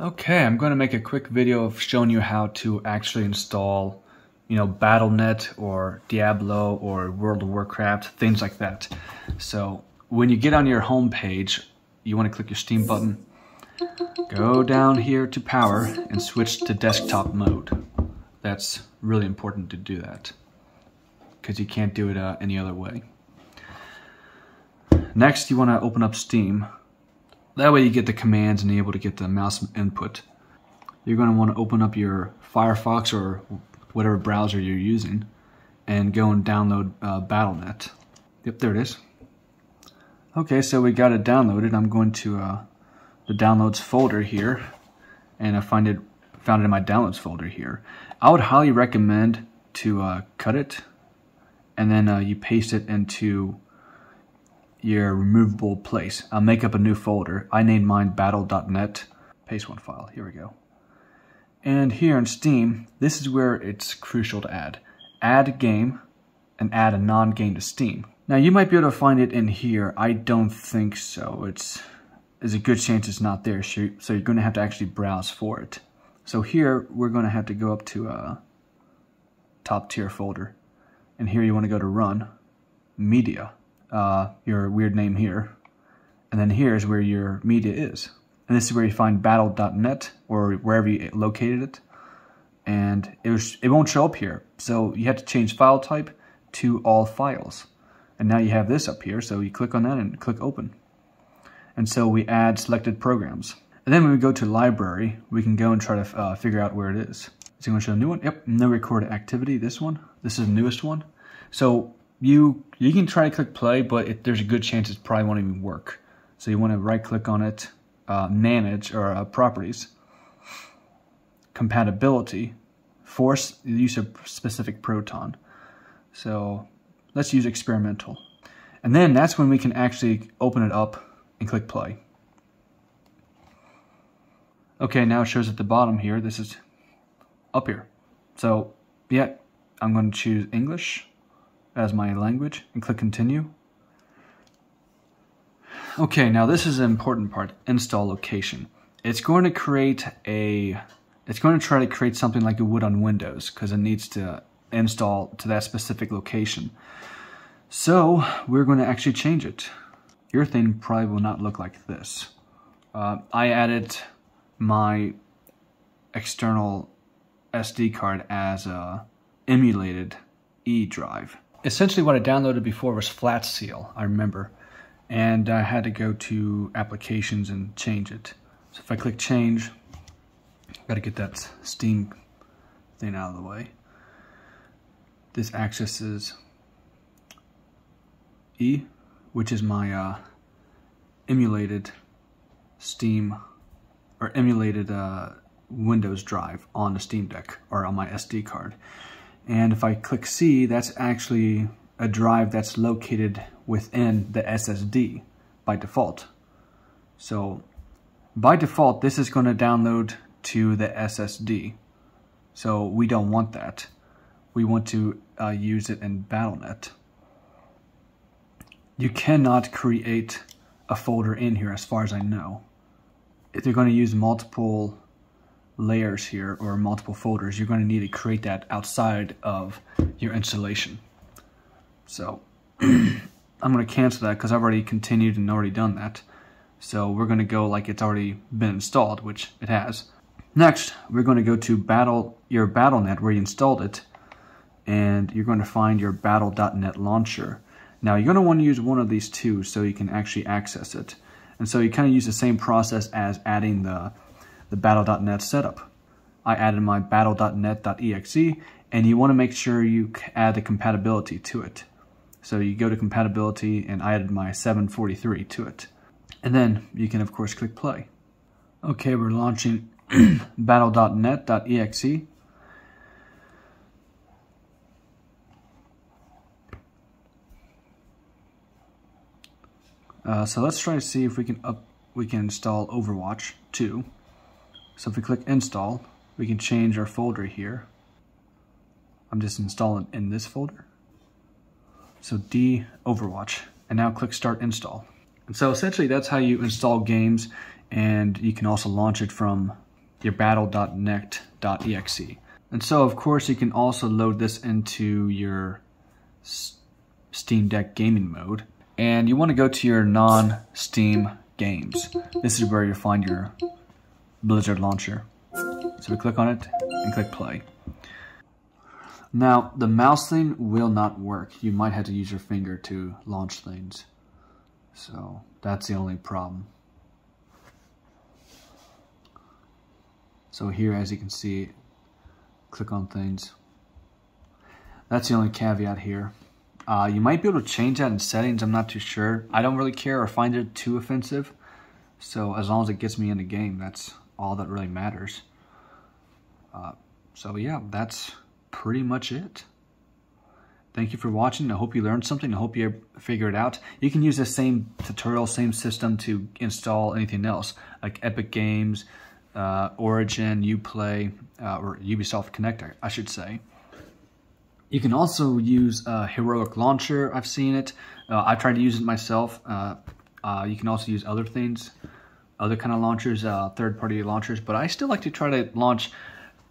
Okay, I'm going to make a quick video of showing you how to actually install, you know, Battle.net or Diablo or World of Warcraft, things like that. So when you get on your home page, you want to click your Steam button, go down here to power and switch to desktop mode. That's really important to do that because you can't do it uh, any other way. Next, you want to open up Steam that way you get the commands and you're able to get the mouse input. You're going to want to open up your Firefox or whatever browser you're using and go and download uh, Battle.net. Yep, there it is. Okay, so we got it downloaded. I'm going to uh, the downloads folder here and I find it found it in my downloads folder here. I would highly recommend to uh, cut it and then uh, you paste it into your removable place. I'll make up a new folder. I named mine battle.net. Paste one file. Here we go. And here in Steam, this is where it's crucial to add. Add game and add a non-game to Steam. Now you might be able to find it in here. I don't think so. It's there's a good chance it's not there. So you're going to have to actually browse for it. So here we're going to have to go up to a uh, top tier folder. And here you want to go to run media uh, your weird name here. And then here is where your media is. And this is where you find battle.net or wherever you located it. And it, was, it won't show up here. So you have to change file type to all files. And now you have this up here. So you click on that and click open. And so we add selected programs. And then when we go to library, we can go and try to uh, figure out where it is. Is it going to show a new one? Yep, no recorded activity, this one. This is the newest one. So you you can try to click play, but it, there's a good chance it probably won't even work. So you want to right click on it, uh, manage or uh, properties, compatibility, force the use of specific proton. So let's use experimental. And then that's when we can actually open it up and click play. Okay, now it shows at the bottom here, this is up here. So yeah, I'm going to choose English as my language and click continue. Okay, now this is an important part, install location. It's going to create a, it's going to try to create something like it would on Windows because it needs to install to that specific location. So we're going to actually change it. Your thing probably will not look like this. Uh, I added my external SD card as a emulated E drive essentially what I downloaded before was Flatseal, I remember. And I had to go to applications and change it. So if I click change, I got to get that Steam thing out of the way. This accesses E, which is my uh, emulated Steam or emulated uh, Windows drive on the Steam Deck or on my SD card. And if I click C, that's actually a drive that's located within the SSD by default. So by default, this is going to download to the SSD. So we don't want that. We want to uh, use it in Battle.net. You cannot create a folder in here as far as I know. If you're going to use multiple layers here or multiple folders, you're going to need to create that outside of your installation. So I'm going to cancel that because I've already continued and already done that. So we're going to go like it's already been installed, which it has. Next, we're going to go to Battle your Battle.net where you installed it, and you're going to find your Battle.net launcher. Now you're going to want to use one of these two so you can actually access it. And so you kind of use the same process as adding the the battle.net setup. I added my battle.net.exe and you want to make sure you add the compatibility to it. So you go to compatibility and I added my 743 to it. And then you can of course click play. Okay, we're launching battle.net.exe. Uh, so let's try to see if we can up we can install Overwatch 2. So if we click install, we can change our folder here. I'm just installing in this folder. So D Overwatch, and now click start install. And so essentially that's how you install games and you can also launch it from your battle.net.exe. And so, of course, you can also load this into your Steam Deck gaming mode. And you want to go to your non-Steam games. This is where you find your Blizzard launcher. So we click on it and click play. Now, the mouse thing will not work. You might have to use your finger to launch things. So that's the only problem. So here, as you can see, click on things. That's the only caveat here. Uh, you might be able to change that in settings, I'm not too sure. I don't really care or find it too offensive. So as long as it gets me in the game, that's all that really matters. Uh, so yeah, that's pretty much it. Thank you for watching. I hope you learned something. I hope you figure it out. You can use the same tutorial, same system to install anything else, like Epic Games, uh, Origin, Uplay, uh, or Ubisoft Connect, I should say. You can also use uh, Heroic Launcher. I've seen it. Uh, I tried to use it myself. Uh, uh, you can also use other things, other kind of launchers, third-party launchers, but I still like to try to launch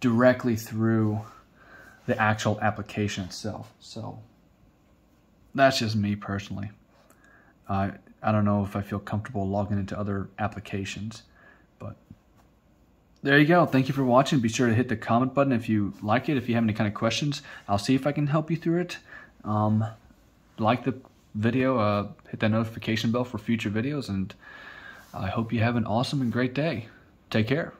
directly through the actual application itself. So that's just me personally. Uh, I don't know if I feel comfortable logging into other applications, but there you go. Thank you for watching. Be sure to hit the comment button if you like it. If you have any kind of questions, I'll see if I can help you through it. Um, like the video, uh, hit that notification bell for future videos, and I hope you have an awesome and great day. Take care.